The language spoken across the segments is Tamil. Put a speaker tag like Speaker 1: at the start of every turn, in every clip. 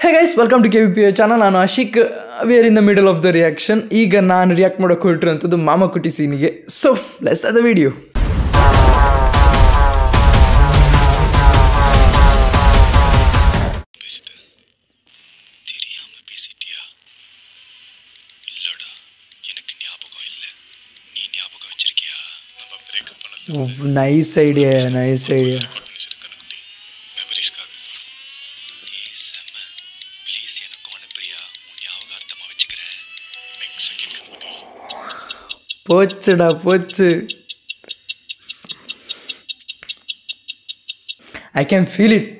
Speaker 1: Hey guys welcome to K V P channel ನಾನು Ashik we are in the middle of the reaction ಈಗ ನಾನು ರಿಯಾಕ್ಟ್ ಮಾಡೋಕ್ಕೆ ಹೊರಟಿರೋಂಥದ್ದು ಮಾಮಕುಟಿ ಸೀನಿಗೆ so let's
Speaker 2: the video nice idea nice idea செம்ம ப்ளீஸ் எனக்கும் அனுப்புறியா? உன் ஞாபகார்த்தமா வச்சுக்கிறேன்.
Speaker 1: போச்சுடா போச்சு. ஐ கேன் ஃபீல் இட்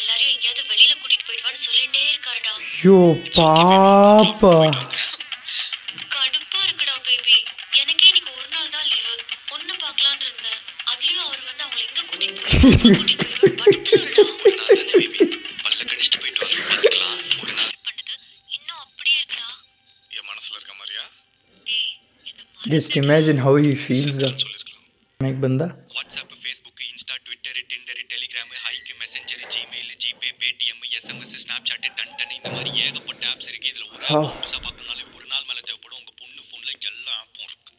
Speaker 3: எல்லாரையும் எங்கேயாவது வெளியில கூட்டிட்டு போயிடுவான்னு சொல்லிட்டே இருக்காருடா.
Speaker 1: யோ ಪಾಪ
Speaker 3: கடுப்பா இருக்குடா பேபி எனக்கே இன்னைக்கு ஒரு நாள் தான் லீவு பொண்ணு பார்க்கலான்னு இருந்தேன். அதுலயும் அவர் வந்து அவங்களை எங்க கூட்டிட்டு
Speaker 1: just imagine how he
Speaker 2: feels
Speaker 1: एक बंदा
Speaker 2: WhatsApp Facebook Insta Twitter Tinder Telegram Hike messenger Gmail GPay Paytm SMS Snapchat Tandon இந்த மாதிரி ஏகப்பட்ட ஆப்ஸ் இருக்கு இதுல ஒரு ஆப் முழுசா பார்க்கணும்னாலே ஒரு நாள் மேல தேவைப்படும் உங்க பொண்ணு போன்ல எல்லா ஆப்பும் இருக்கு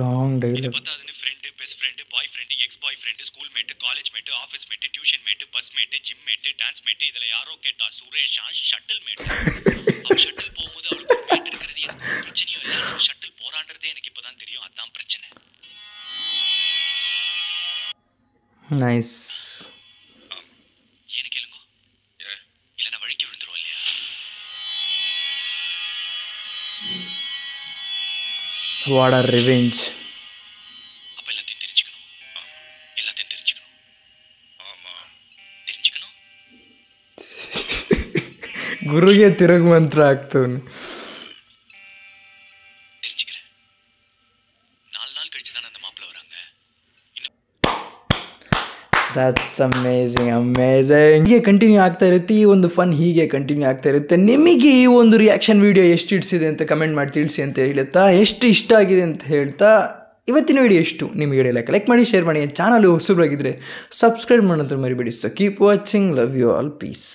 Speaker 1: லாங் டே
Speaker 2: இது
Speaker 1: பார்த்தா
Speaker 2: அது friend best friend boy friend ex boy friend school mate college mate office mate tuition mate bus mate gym mate dance mate இதுல யாரோ கேட்டா சுரேஷா ஷட்டில் மேட் அவ ஷட்டில் போகும்போது அவளுக்கு
Speaker 1: ನೈಸ್
Speaker 2: ஏன்னு கேளுங்க இல்லைன்னா வழிக்கு விழுந்துரும் இல்லையா
Speaker 1: ವಾಟ್ ಆರ್ ರಿವೆಂಜ್
Speaker 2: அப்ப எல்லாத்தையும் தெரிஞ்சுக்கணும் எல்லாத்தையும் தெரிஞ்சுக்கணும் ஆமா தெரிஞ்சுக்கணும்
Speaker 1: ಗುರುಗೆ ತಿರುಗ್ ಮಂತ್ರ ಆಗ್ತವನು
Speaker 2: தெரிஞ்சுக்கிறேன் நாலு நாள் கழிச்சு தானே அந்த மாப்பிள்ள வராங்க இன்னும்
Speaker 1: ದಟ್ಸ್ ಅಮೇಝಿಂಗ್ ಅಮೇಝಿಂಗ್ ಹೀಗೆ ಕಂಟಿನ್ಯೂ ಆಗ್ತಾ ಇರುತ್ತೆ, ಈ ಒಂದು ಫನ್ ಹೀಗೆ ಕಂಟಿನ್ಯೂ ಆಗ್ತಾ ಇರುತ್ತೆ. ನಿಮಗೆ ಈ ಒಂದು ರಿಯಾಕ್ಷನ್ ವಿಡಿಯೋ ಎಷ್ಟು ಇಡ್ಸಿದೆ ಅಂತ ಕಮೆಂಟ್ ಮಾಡಿ ತಿಳಿಸಿ ಅಂತ ಹೇಳುತ್ತಾ ಎಷ್ಟು ಇಷ್ಟ ಆಗಿದೆ ಅಂತ ಹೇಳ್ತಾ, ಇವತ್ತಿನ ವಿಡಿಯೋ ಎಷ್ಟು? ನಿಮಗೆ ವಿಡಿಯೋ ಲೈಕ್ ಲೈಕ್ ಮಾಡಿ ಶೇರ್ ಮಾಡಿ ಚಾನಲ್ ಹೊಸಬ್ರಾಗಿದ್ರೆ ಸಬ್ಸ್ಕ್ರೈಬ್ ಮಾಡೋದ್ರ ಮರಿಬೇಡಿ. So keep watching love you all peace